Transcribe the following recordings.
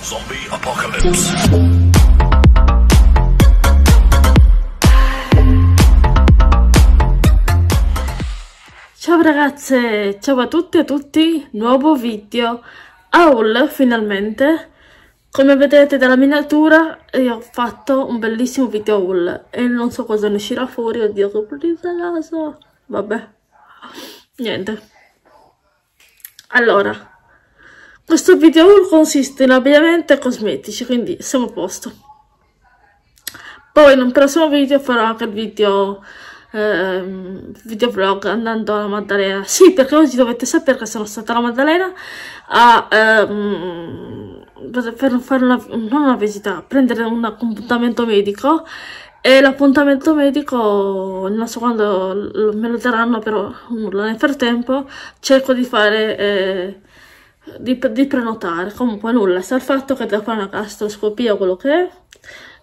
Zombie Apocalypse. Ciao ragazze, ciao a tutti e a tutti, nuovo video haul finalmente. Come vedete dalla miniatura io ho fatto un bellissimo video haul e non so cosa ne uscirà fuori, oddio che brutta casa, vabbè, niente. Allora, questo video haul consiste in abbigliamento e cosmetici, quindi siamo a posto. Poi in un prossimo video farò anche il video ehm, videovlog andando alla Maddalena. Sì, perché oggi dovete sapere che sono stata alla Maddalena a, ehm, per fare una, non una visita, prendere un appuntamento medico e l'appuntamento medico non so quando me lo daranno però nulla nel frattempo cerco di fare eh, di, di prenotare. Comunque nulla. Sta il fatto che devo fare una gastroscopia o quello che è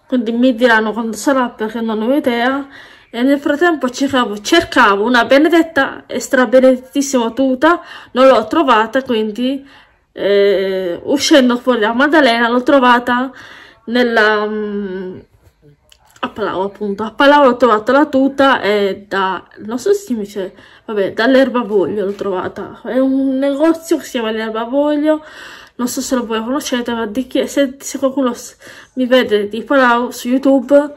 quindi mi diranno quando sarà perché non ho idea. E nel frattempo cercavo, cercavo una benedetta e strabenedettissima tuta non l'ho trovata quindi eh, uscendo fuori da Maddalena l'ho trovata nella mm, a Palau appunto. A Palau l'ho trovata la tuta e da non so se si dice vabbè dall'erbavoglio l'ho trovata. È un negozio che si chiama l'erbavoglio non so se lo voi conoscete ma chi, se, se qualcuno mi vede di Palau su YouTube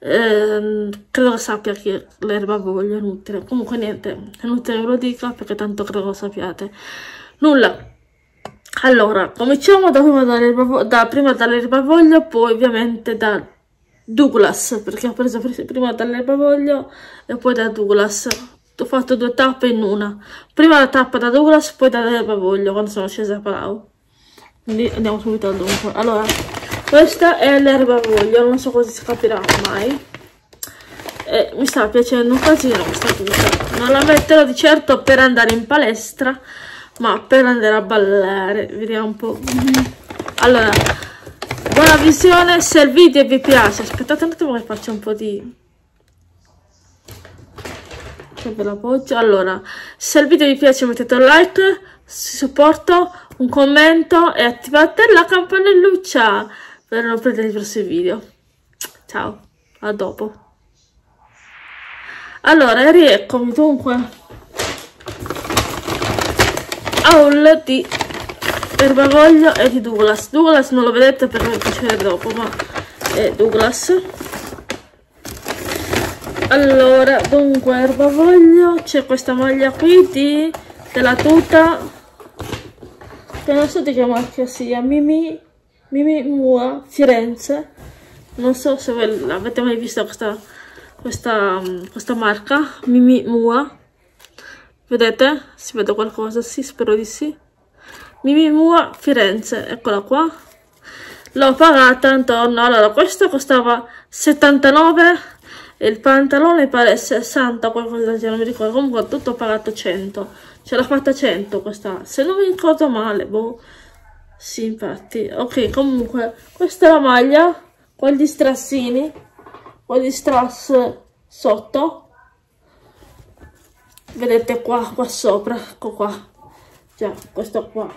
ehm, credo che sappia chi è l'erbavoglio è inutile. Comunque niente è inutile che ve lo dica perché tanto credo lo sappiate. Nulla. Allora, cominciamo da prima, dall'erbavo- da, dall'erbavoglio, poi ovviamente da Douglas, perché ho preso pr- prima dall'erbavoglio e poi da Douglas. Ho fatto due tappe in una. Prima la tappa da Douglas, poi dall'erbavoglio, quando sono scesa a Palau. Quindi andiamo subito al dunque. Allora, questa è l'erbavoglio, non so cosa si capirà mai. E mi sta piacendo un casino questa tuta. Non la metterò di certo per andare in palestra, ma per andare a ballare. Vediamo un po'. Allora, buona visione. Se il video vi piace, aspettate un attimo che faccio un po' di. Che ve l'appoggio. Allora, se il video vi piace mettete un like, supporto, un commento e attivate la campanelluccia per non perdere i prossimi video. Ciao, a dopo. Allora, rieccomi dunque. Haul di Erbavoglio e di Douglas. Douglas non lo vedete lo faccio vedere dopo, ma è Douglas. Allora, dunque, Erbavoglio, c'è questa maglia qui di, della tuta, che non so di che marchio sia, Mimi, Mimi Mua, Firenze. Non so se voi l'avete mai vista questa, questa, questa marca, Mimi Mua. Vedete? Si vede qualcosa? Sì, spero di sì. Mimi Mua Firenze, eccola qua. L'ho pagata intorno, allora questo costava 79 il pantalone pare 60 qualcosa non mi ricordo, comunque tutto pagato 100. Ce l'ha fatta 100 questa, se non mi ricordo male, boh. Sì, infatti. Ok, comunque, questa è la maglia, con gli strassini, con gli strass sotto. Vedete qua, qua sopra, ecco qua. Già, questo qua.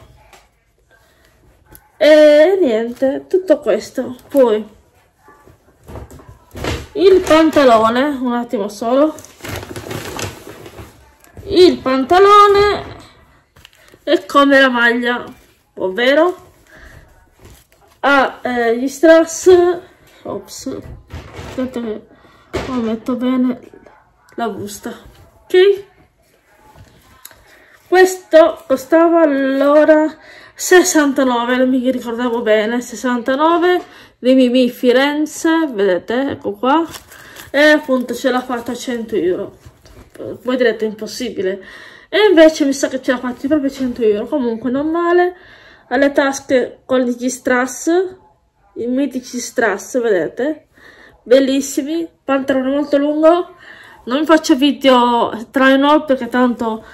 E niente, tutto questo. Poi il pantalone, un attimo solo. Il pantalone è come la maglia, ovvero ha eh, gli strass. Ops, aspetta che poi metto bene la busta. Ok? Questo costava allora 69, non mi ricordavo bene, 69 di Mimi Firenze, vedete, ecco qua, e appunto ce l'ha fatta a 100 euro. Voi direte impossibile, e invece mi sa che ce l'ha fatta proprio a 100 euro, comunque non male, alle tasche con gli strass, i mitici strass, vedete, bellissimi, pantalone molto lungo, non faccio video tra no perché tanto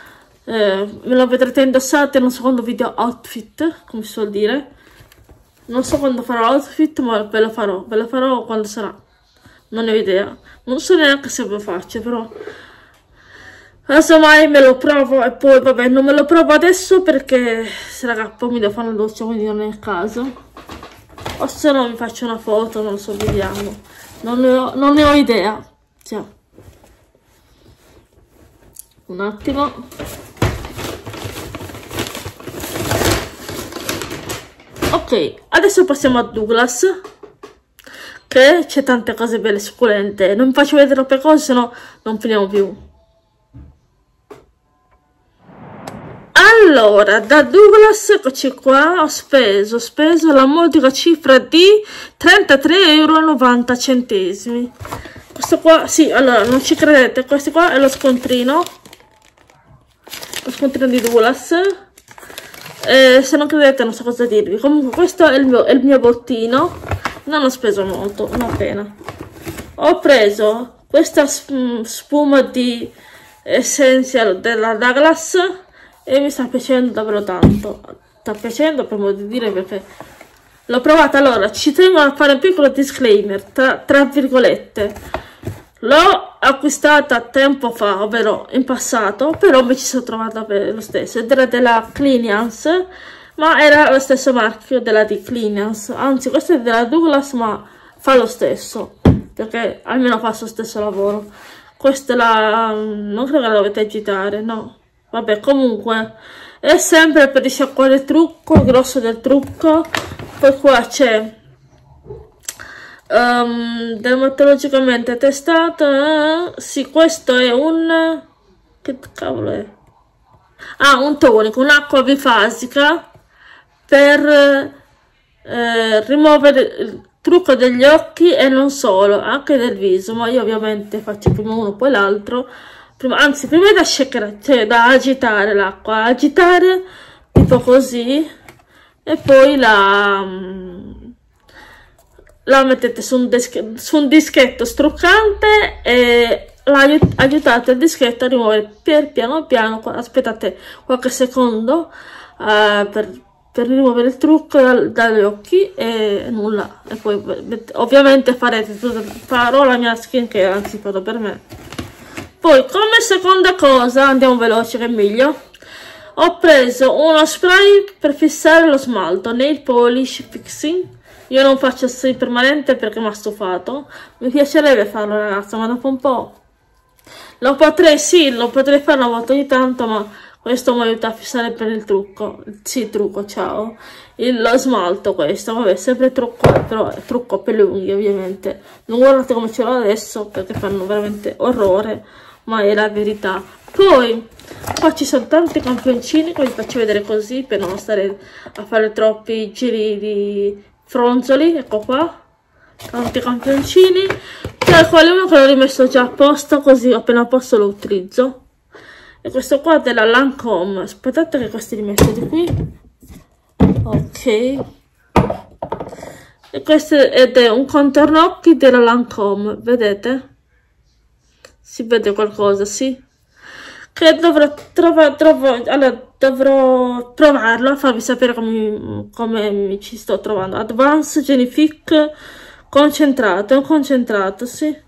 eh, me lo vedrete indossate in un secondo video outfit, come si suol dire. Non so quando farò outfit, ma ve lo farò, ve lo farò quando sarà. Non ne ho idea. Non so neanche se lo faccio, però Adesso mai me lo provo e poi vabbè non me lo provo adesso perché se raga poi mi devo fare una doccia quindi non è il caso o se no vi faccio una foto non so vediamo non ne ho, non ne ho idea Ciao. un attimo ok adesso passiamo a Douglas che c'è tante cose belle succulente non vi faccio vedere troppe cose se no non finiamo più Allora, da Douglas, eccoci qua, ho speso, ho speso la modica cifra di 33,90 euro. Questo qua, sì, allora, non ci credete, questo qua è lo scontrino. Lo scontrino di Douglas. Eh, se non credete non so cosa dirvi. Comunque questo è il mio, è il mio bottino. Non ho speso molto, una pena. Ho preso questa spuma di Essential della Douglas e mi sta piacendo davvero tanto sta piacendo per modo di dire perché l'ho provata allora ci tengo a fare un piccolo disclaimer tra, tra virgolette l'ho acquistata tempo fa ovvero in passato però mi ci sono trovata per lo stesso ed era della Cliniance ma era lo stesso marchio della di Cliniance anzi questa è della Douglas ma fa lo stesso perché almeno fa suo stesso lavoro questa la non credo che la dovete agitare no Vabbè, comunque, è sempre per risciacquare il trucco, il grosso del trucco. Poi qua c'è um, dermatologicamente testato. Eh? Sì, questo è un... Che cavolo è? Ah, un tonico, un'acqua bifasica per eh, rimuovere il trucco degli occhi e non solo, anche del viso. Ma io ovviamente faccio prima uno poi l'altro anzi prima da shaker, cioè da agitare l'acqua, agitare tipo così e poi la, la mettete su un, su un dischetto struccante e aiutate il dischetto a rimuovere pier, piano piano, aspettate qualche secondo uh, per, per rimuovere il trucco dal, dagli occhi e nulla. E poi ovviamente farete farò la mia skin care anzi farò per me. Poi come seconda cosa andiamo veloce che è meglio. Ho preso uno spray per fissare lo smalto nail polish fixing io non faccio spray permanente perché mi ha stufato mi piacerebbe farlo ragazza ma dopo un po' lo potrei sì lo potrei fare una volta ogni tanto ma questo mi aiuta a fissare per il trucco. Sì trucco ciao. Il, lo smalto questo vabbè sempre trucco però è trucco per le unghie ovviamente. Non guardate come ce l'ho adesso perché fanno veramente orrore ma è la verità. Poi qua ci sono tanti campioncini che vi faccio vedere così per non stare a fare troppi giri di fronzoli ecco qua. Tanti campioncini c'è quale uno che l'ho rimesso già a posto così appena posto lo utilizzo. E questo qua della Lancome aspettate che questi li metto di qui. Ok. E questo ed è un contorno occhi della Lancome vedete? Si vede qualcosa, sì? Che dovrò, trova, trovo, allora, dovrò provarlo a farvi sapere come, come mi ci sto trovando. Advanced Genific concentrato, è un concentrato, sì.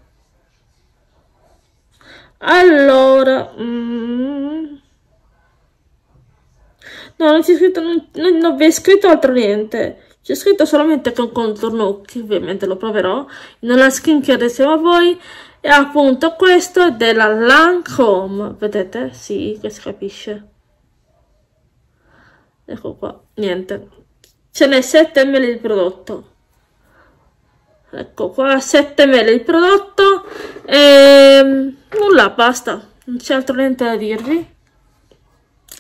Allora, mm, no, non c'è scritto, non, non, vi è scritto altro niente. C'è scritto solamente che un contorno occhi, ovviamente lo proverò. Nella skincare insieme a voi e appunto questo è della Lancome vedete? sì, che si capisce ecco qua, niente. Ce n'è 7 ml di prodotto. Ecco qua 7 ml di prodotto e nulla, basta. Non c'è altro niente da dirvi.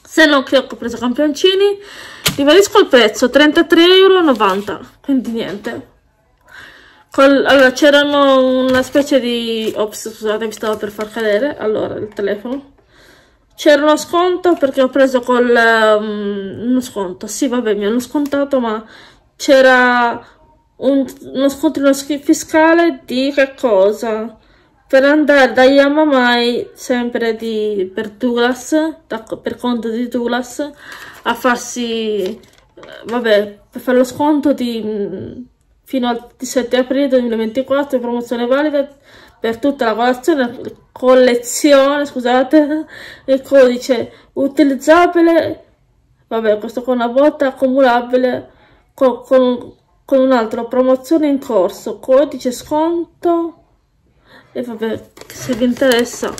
Se non che ho preso campioncini. Ribadisco il prezzo 33,90 euro quindi niente. Col, allora, c'erano una specie di... Ops, scusate, mi stavo per far cadere. Allora, il telefono. C'era uno sconto perché ho preso col... Um, uno sconto, sì, vabbè, mi hanno scontato, ma c'era un, uno scontrino fiscale di che cosa? Per andare da Yamamai, sempre di, per Douglas, da, per conto di Douglas, a farsi... Vabbè, per fare lo sconto di fino al 17 aprile 2024 promozione valida per tutta la collezione, collezione scusate il codice utilizzabile vabbè questo con una volta accumulabile con, con, con un'altra promozione in corso, codice sconto e vabbè, se vi interessa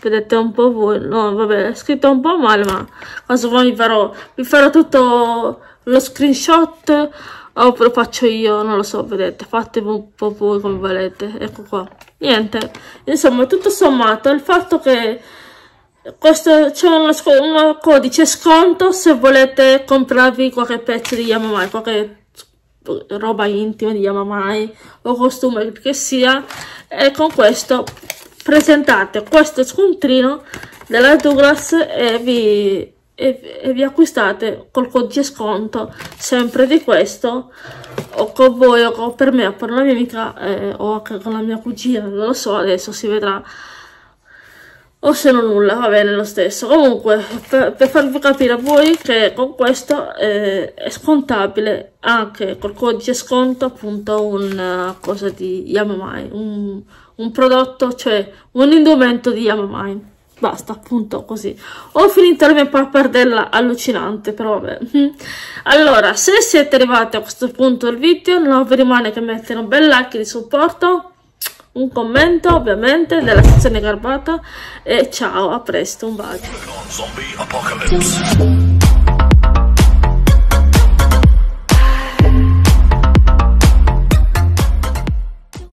vedete un po' voi, no vabbè, è scritto un po' male ma cosa vi farò, vi farò tutto lo screenshot o lo faccio io, non lo so, vedete, fate un po' voi come volete, ecco qua, niente, insomma tutto sommato il fatto che questo c'è un codice sconto se volete comprarvi qualche pezzo di Yamamai, qualche roba intima di Yamamai o costume che sia e con questo presentate questo scontrino della Douglas e vi, e, e vi acquistate col codice sconto sempre di questo o con voi o per me o per la mia amica eh, o con la mia cugina non lo so adesso si vedrà o se non nulla, va bene lo stesso. Comunque, per, per farvi capire a voi che con questo eh, è scontabile anche col codice sconto appunto una cosa di Yamamai, un, un prodotto, cioè un indumento di Yamamai. Basta, appunto così. Ho finito la mia pappardella allucinante, però vabbè. Allora, se siete arrivati a questo punto del video, non vi rimane che mettere un bel like di supporto un commento ovviamente della sezione garbata e ciao, a presto, un bacio.